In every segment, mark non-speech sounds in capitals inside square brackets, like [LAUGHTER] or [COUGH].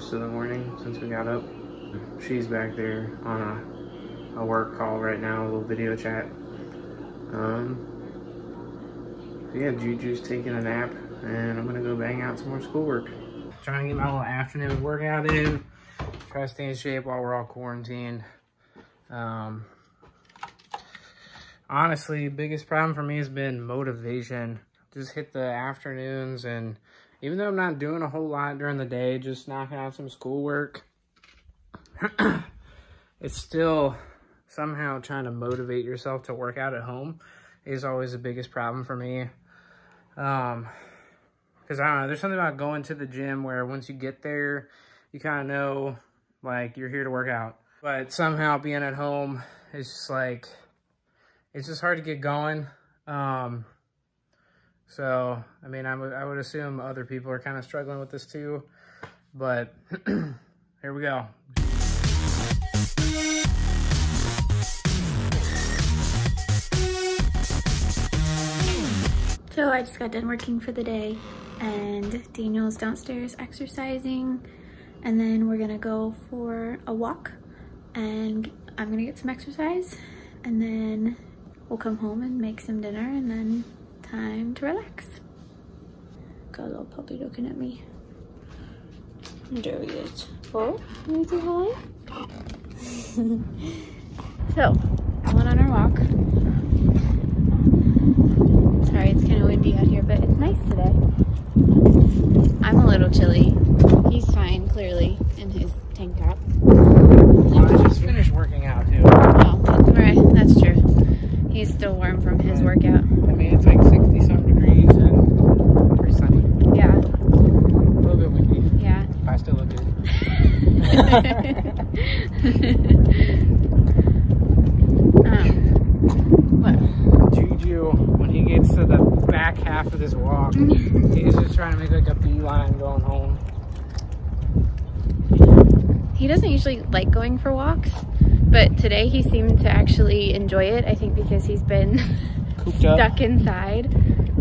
most of the morning since we got up. She's back there on a, a work call right now, a little video chat. Um, yeah, Juju's taking a nap, and I'm gonna go bang out some more schoolwork. Trying to get my little afternoon workout in. Try to stay in shape while we're all quarantined. Um, honestly, biggest problem for me has been motivation. Just hit the afternoons and even though I'm not doing a whole lot during the day, just knocking out some schoolwork, [CLEARS THROAT] it's still somehow trying to motivate yourself to work out at home is always the biggest problem for me. Um, cause I don't know, there's something about going to the gym where once you get there, you kind of know like you're here to work out. But somehow being at home is just like, it's just hard to get going. Um, so, I mean, I would, I would assume other people are kind of struggling with this too, but [CLEARS THROAT] here we go. So I just got done working for the day and Daniel's downstairs exercising and then we're gonna go for a walk and I'm gonna get some exercise and then we'll come home and make some dinner and then time to relax. Got a little puppy looking at me. There he is. Oh, can you say hi? so, I went on our walk. Sorry, it's kind of windy out here, but it's nice today. I'm a little chilly. He's fine, clearly, in his tank top. I just finished working out too. Oh, right, that's true. He's still warm from his workout. I mean, it's like 60 some degrees and pretty sunny. Yeah, A little bit windy. yeah. I still look good. Um. Juju, when he gets to the back half of this walk, he's just trying to make like a beeline going home. He doesn't usually like going for walks, but today he seemed to actually enjoy it. I think because he's been Cooped up. stuck inside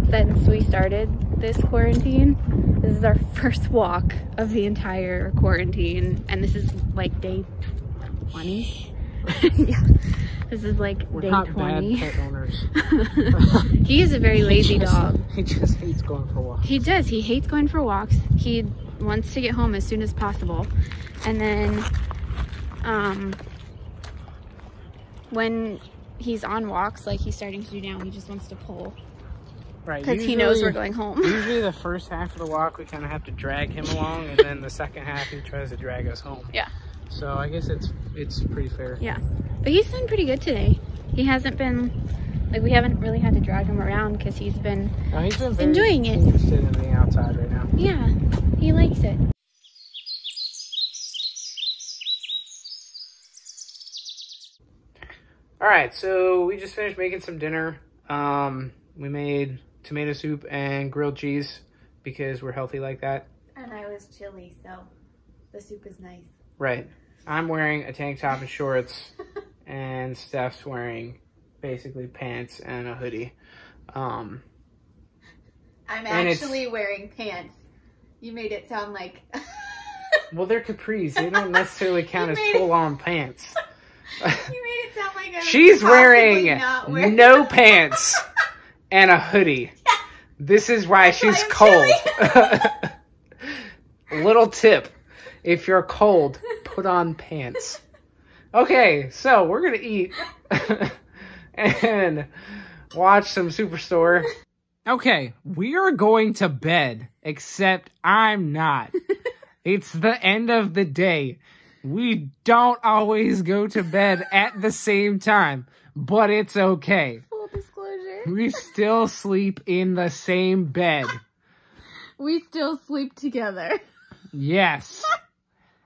since we started this quarantine. This is our first walk of the entire quarantine, and this is like day 20. [LAUGHS] yeah, this is like We're day not 20. bad pet owners. [LAUGHS] he is a very lazy He just- dog. He just hates going for walks. He does. He hates going for walks. He wants to get home as soon as possible. And then um, when he's on walks, like he's starting to do now, he just wants to pull Right. because he knows we're going home. Usually the first half of the walk we kind of have to drag him along, and then the second half he tries to drag us home. Yeah. So I guess it's it's pretty fair. Yeah. But he's done pretty good today. He hasn't been, like, we haven't really had to drag him around because he's been, No, he's been Enjoying it. interested in being outside right now. yeah, he likes it. All right, so we just finished making some dinner. Um, we made tomato soup and grilled cheese because we're healthy like that. And I was chilly, so the soup is nice. Right. I'm wearing a tank top and shorts, [LAUGHS] and Steph's wearing basically pants and a hoodie. Um, I'm actually wearing pants. You made it sound like [LAUGHS] well, they're capris. They don't necessarily [LAUGHS] count as full-on pants. you made it sound like I She's wearing wearing no pants and a hoodie. This is why That's she's I'm cold. [LAUGHS] Little tip. If you're cold, put on pants. Okay, so we're gonna eat [LAUGHS] and watch some Superstore. Okay, we are going to bed, except I'm not. [LAUGHS] it's the end of the day. We don't always go to bed at the same time, but it's okay. We still sleep in the same bed. We still sleep together. Yes.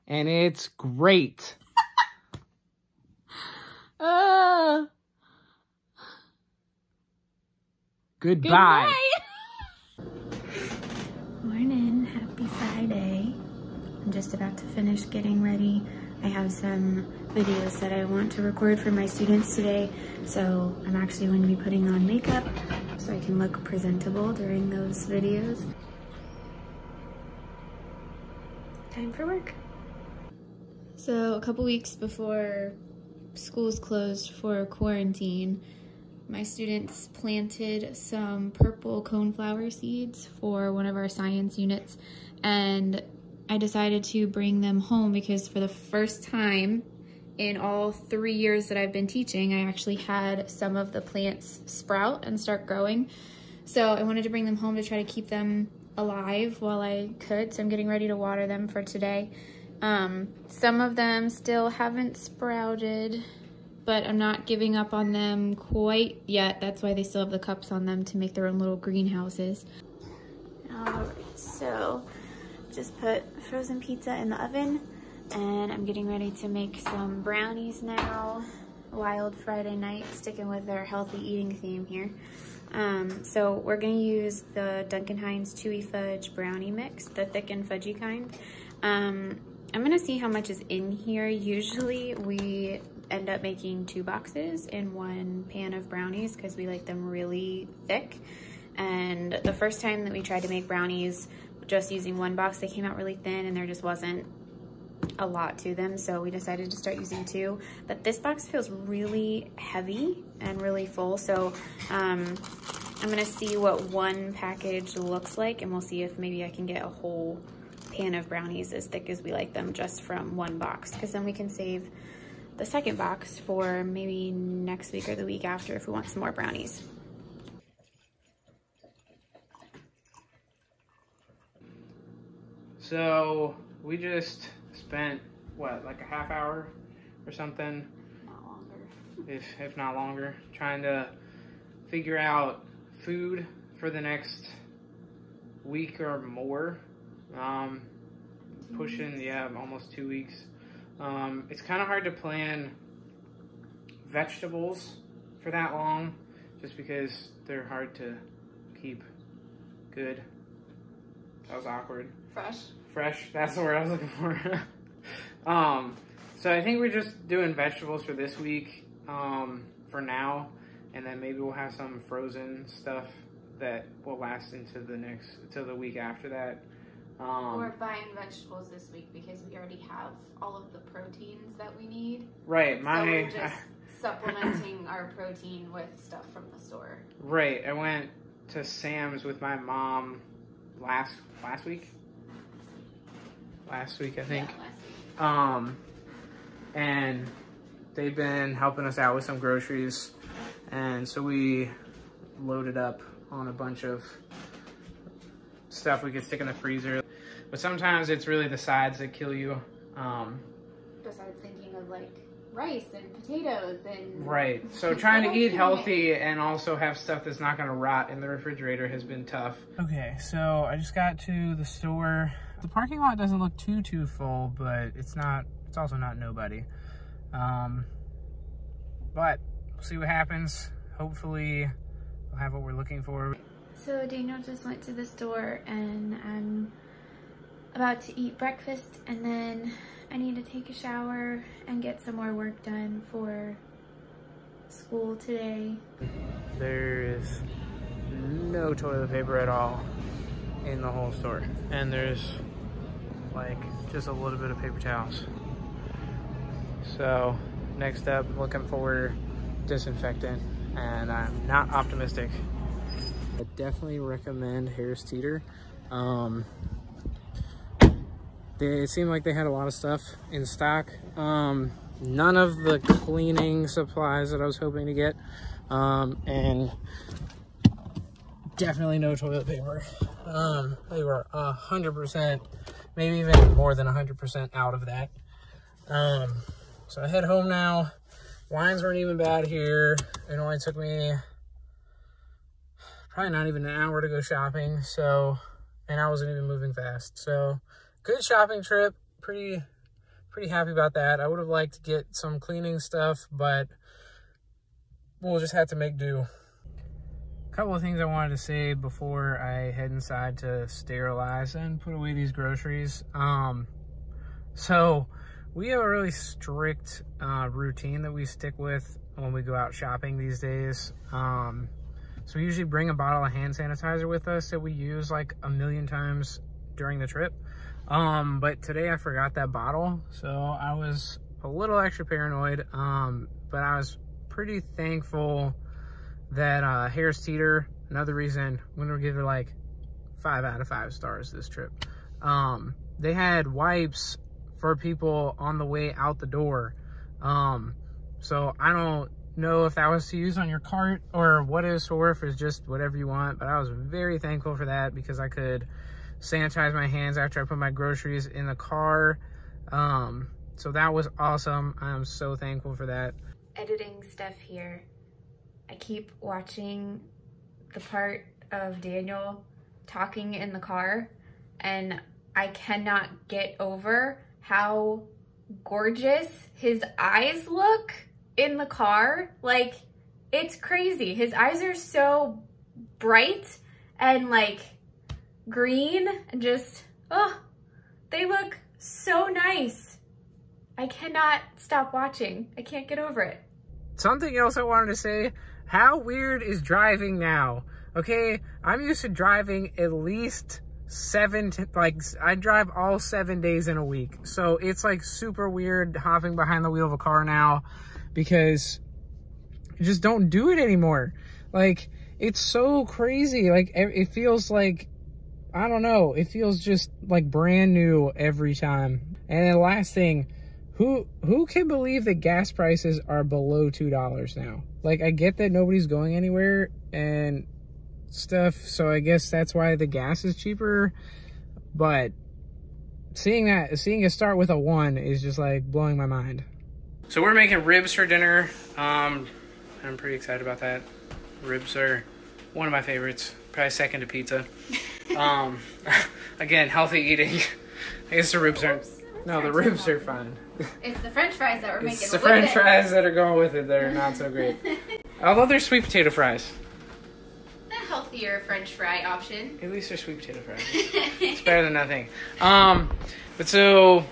And it's great. [LAUGHS] Uh, Goodbye. [LAUGHS] Morning, happy Friday. I'm just about to finish getting ready. I have some videos that I want to record for my students today, so I'm actually going to be putting on makeup so I can look presentable during those videos. time for work. So a couple weeks before schools closed for quarantine, my students planted some purple coneflower seeds for one of our science units and I decided to bring them home because for the first time in all three years that I've been teaching, I actually had some of the plants sprout and start growing. So I wanted to bring them home to try to keep them alive while I could. So I'm getting ready to water them for today. Um, some of them still haven't sprouted, but I'm not giving up on them quite yet. That's why they still have the cups on them to make their own little greenhouses. Alright, so just put frozen pizza in the oven and I'm getting ready to make some brownies now. Wild Friday night, sticking with our healthy eating theme here. Um, so we're gonna use the Duncan Hines Chewy Fudge Brownie Mix, the thick and fudgy kind. Um, I'm gonna see how much is in here. Usually we end up making two boxes in one pan of brownies because we like them really thick. And the first time that we tried to make brownies just using one box, they came out really thin and there just wasn't a lot to them. So we decided to start using two. But this box feels really heavy and really full. So um, I'm gonna see what one package looks like and we'll see if maybe I can get a whole pan of brownies as thick as we like them just from one box. Because then we can save the second box for maybe next week or the week after if we want some more brownies. So we just spent what, like a half hour or something, Not longer. if if not longer, trying to figure out food for the next week or more. Um, pushing, yeah, almost two weeks. Um, it's kind of hard to plan vegetables for that long, just because they're hard to keep good. That was awkward Fresh. Fresh. [LAUGHS] That's the word I was looking for. [LAUGHS] um, so I think we're just doing vegetables for this week, um, for now, and then maybe we'll have some frozen stuff that will last into the next, until the week after that. Um, We're buying vegetables this week because we already have all of the proteins that we need. right, so we're just [LAUGHS] supplementing our protein with stuff from the store. right. I went to Sam's with my mom last last week. Last week, I think. Yeah, last week. Um, and they've been helping us out with some groceries. And so we loaded up on a bunch of stuff we could stick in the freezer. But sometimes it's really the sides that kill you. Um, Besides thinking of like rice and potatoes and right. So trying to eat else can I healthy and also have stuff that's not going to rot in the refrigerator has been tough. Okay, so I just got to the store. The parking lot doesn't look too, too full, but it's not, it's also not nobody. Um, but we'll see what happens. Hopefully we'll have what we're looking for. So Daniel just went to the store and I'm about to eat breakfast and then I need to take a shower and get some more work done for school today. There is no toilet paper at all in the whole store. And there's like just a little bit of paper towels. So next up, looking for disinfectant and I'm not optimistic. I definitely recommend Harris Teeter. Um, they seemed like they had a lot of stuff in stock. Um, none of the cleaning supplies that I was hoping to get. Um, and definitely no toilet paper. Um, they were a hundred percent, maybe even more than a hundred percent out of that. Um, so I head home now. Lines weren't even bad here. It only took me probably not even an hour to go shopping. So, and I wasn't even moving fast. So, good shopping trip. Pretty, pretty happy about that. I would have liked to get some cleaning stuff, but we'll just have to make do. Couple of things I wanted to say before I head inside to sterilize and put away these groceries. Um, so we have a really strict uh, routine that we stick with when we go out shopping these days. Um, so we usually bring a bottle of hand sanitizer with us that we use like a million times during the trip. Um, but today I forgot that bottle, so I was a little extra paranoid. Um, but I was pretty thankful that uh, Harris Teeter, another reason gonna give it like five out of five stars this trip. Um, they had wipes for people on the way out the door. Um, so I don't know if that was to use on your cart or what is for, if it's just whatever you want. But I was very thankful for that because I could sanitize my hands after I put my groceries in the car. Um, so that was awesome. I'm so thankful for that. Editing stuff here. I keep watching the part of Daniel talking in the car and I cannot get over how gorgeous his eyes look in the car. Like, it's crazy. His eyes are so bright and like green and just, oh, they look so nice. I cannot stop watching. I can't get over it. Something else I wanted to say, how weird is driving now? Okay, I'm used to driving at least seven, like I drive all seven days in a week. So it's like super weird hopping behind the wheel of a car now because I just don't do it anymore. Like it's so crazy. Like it feels like, I don't know, it feels just like brand new every time. And then last thing, who who can believe that gas prices are below two dollars now? Like I get that nobody's going anywhere and stuff, so I guess that's why the gas is cheaper. But seeing that seeing it start with a one is just like blowing my mind. So we're making ribs for dinner. Um I'm pretty excited about that. Ribs are one of my favorites, probably second to pizza. [LAUGHS] um [LAUGHS] again, healthy eating. [LAUGHS] I guess the ribs aren't no, the ribs are fine. It's the french fries that we're making. It's the with french it. fries that are going with it that are not so great. [LAUGHS] Although they're sweet potato fries. The healthier french fry option. At least they're sweet potato fries. It's [LAUGHS] better than nothing. Um, but so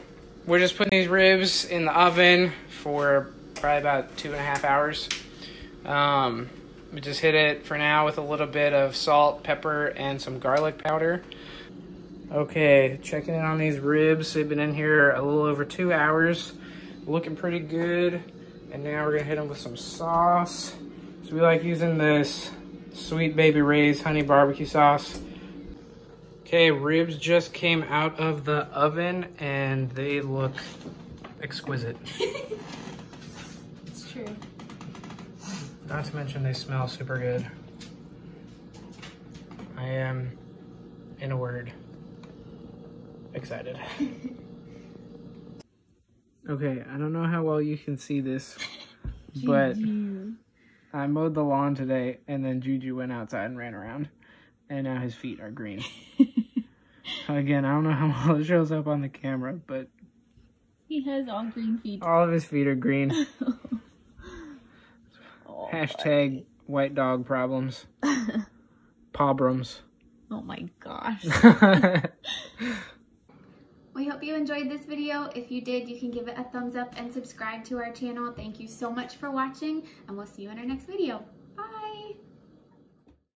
we're just putting these ribs in the oven for probably about two and a half hours. Um, we just hit it for now with a little bit of salt, pepper, and some garlic powder. Okay, checking in on these ribs. They've been in here a little over two hours. Looking pretty good. And now we're gonna hit them with some sauce. So we like using this Sweet Baby Ray's honey barbecue sauce. Okay, ribs just came out of the oven and they look exquisite. [LAUGHS] It's true. Not to mention they smell super good. I am, in a word, excited. [LAUGHS] okay, I don't know how well you can see this, but I mowed the lawn today and then Juju went outside and ran around and now his feet are green. [LAUGHS] Again, I don't know how well it shows up on the camera, but He has all green feet. all of his feet are green. Oh, [LAUGHS] Hashtag white dog problems. Pobrums. oh my gosh. Hope you enjoyed this video. If you did, you can give it a thumbs up and subscribe to our channel. Thank you so much for watching, and we'll see you in our next video.